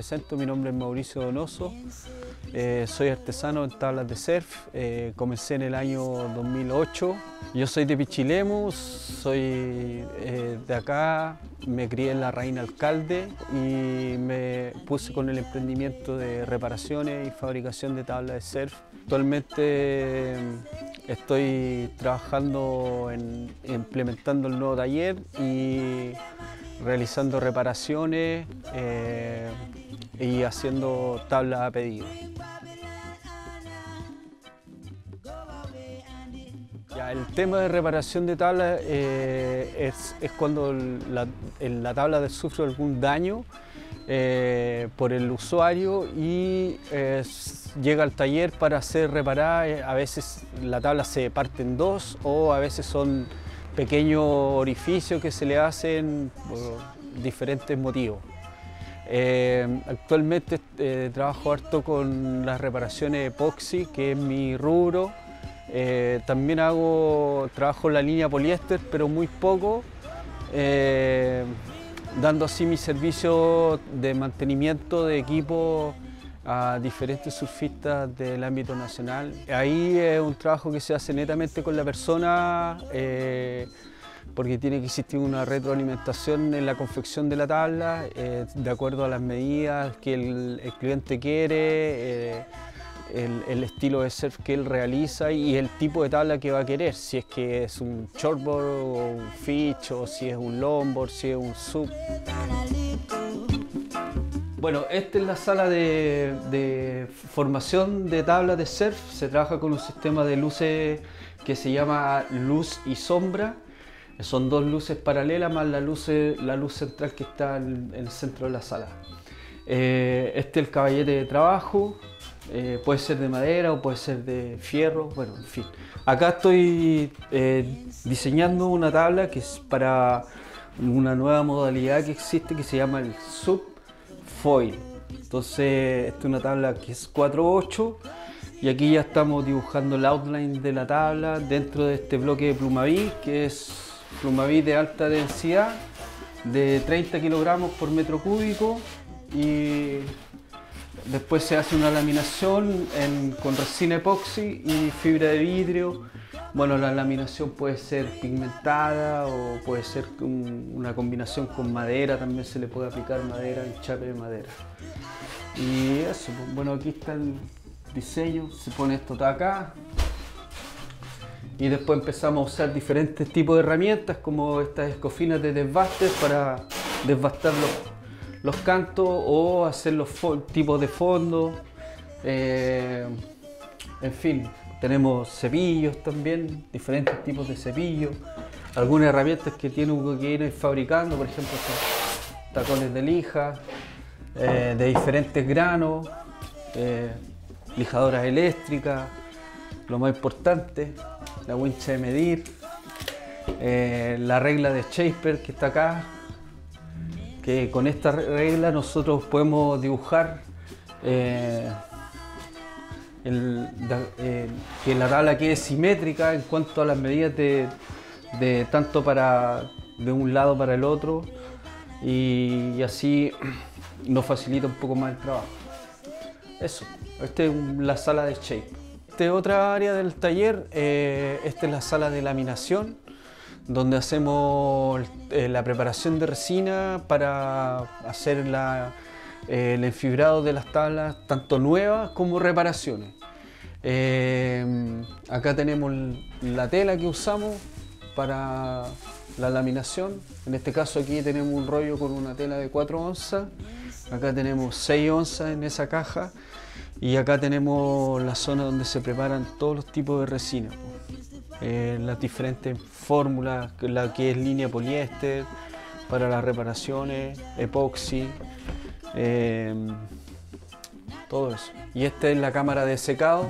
presento, mi nombre es Mauricio Donoso, eh, soy artesano en tablas de surf, eh, comencé en el año 2008. Yo soy de Pichilemus, soy eh, de acá, me crié en la Reina Alcalde y me puse con el emprendimiento de reparaciones y fabricación de tablas de surf. Actualmente estoy trabajando en implementando el nuevo taller y realizando reparaciones y haciendo tablas a pedido. el tema de reparación de tablas eh, es, cuando la, la, tabla sufre algún daño eh, por el usuario y llega al taller para ser reparada. A veces la tabla se parte en dos o a veces son pequeños orificios que se le hacen por diferentes motivos. Eh, actualmente eh, trabajo harto con las reparaciones epoxi, que es mi rubro. Eh, también hago trabajo en la línea poliéster, pero muy poco, dando así mi servicio de mantenimiento de equipo a diferentes surfistas del ámbito nacional. Ahí es un trabajo que se hace netamente con la persona eh, porque tiene que existir una retroalimentación en la confección de la tabla eh, de acuerdo a las medidas que el, cliente quiere, eh, el, estilo de surf que él realiza y el tipo de tabla que va a querer, si es que es un shortboard o un fish o si es un longboard, si es un sub. Bueno, esta es la sala de, formación de tablas de surf. Se trabaja con un sistema de luces que se llama luz y sombra. Son dos luces paralelas más la luz, la luz central que está en, el centro de la sala. Eh, este es el caballete de trabajo. Eh, puede ser de madera o puede ser de fierro, bueno, en fin. Acá estoy eh, diseñando una tabla que es para una nueva modalidad que existe que se llama el sub foil. Entonces, esta es una tabla que es 4.8 y aquí ya estamos dibujando el outline de la tabla dentro de este bloque de plumaví, que es plumaví de alta densidad de 30 kilogramos por metro cúbico y después se hace una laminación con resina epoxi y fibra de vidrio bueno, la laminación puede ser pigmentada o puede ser una combinación con madera, también se le puede aplicar madera, chape de madera. Y eso, pues, bueno, aquí está el diseño, se pone esto acá. Y después empezamos a usar diferentes tipos de herramientas como estas escofinas de desbaste para desbastar los, cantos o hacer los tipos de fondo. Eh, en fin, tenemos cepillos también, diferentes tipos de cepillos, algunas herramientas que tiene que ir fabricando, por ejemplo, tacones de lija, eh, de diferentes granos, eh, lijadoras eléctricas, lo más importante, la wincha de medir, eh, la regla de Shaper que está acá, que con esta regla nosotros podemos dibujar que la tabla quede simétrica en cuanto a las medidas de, tanto para de un lado para el otro y, así nos facilita un poco más el trabajo. Eso, esta es la sala de shape. Otra área del taller, eh, esta es la sala de laminación donde hacemos eh, la preparación de resina para hacer la, el enfibrado de las tablas, tanto nuevas como reparaciones. Eh, acá tenemos la tela que usamos para la laminación. En este caso aquí tenemos un rollo con una tela de 4 onzas. Acá tenemos 6 onzas en esa caja. Y acá tenemos la zona donde se preparan todos los tipos de resina. Eh, las diferentes fórmulas, la que es línea poliéster para las reparaciones, epoxi, Em, todo eso. Y esta es la cámara de secado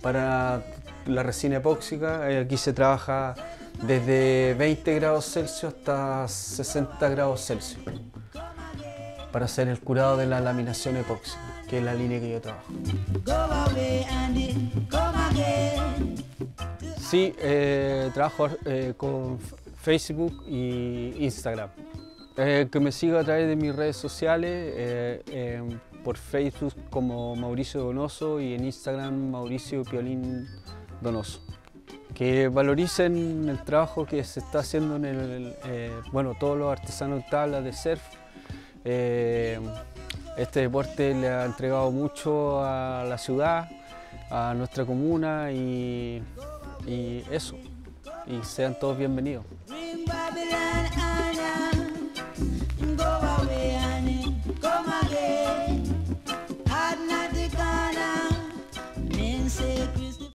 para la resina epóxica. Eh, aquí se trabaja desde 20 grados Celsius hasta 60 grados Celsius para hacer el curado de la laminación epóxica, que es la línea que yo trabajo. Sí, eh, trabajo eh, con Facebook y Instagram. Eh, que me siga a través de mis redes sociales, por Facebook como Mauricio Donoso y en Instagram Mauricio Piolín Donoso. Que valoricen el trabajo que se está haciendo en el, bueno, todos los artesanos de tablas de surf. Este deporte le ha entregado mucho a la ciudad, a nuestra comuna y, eso. Y sean todos bienvenidos.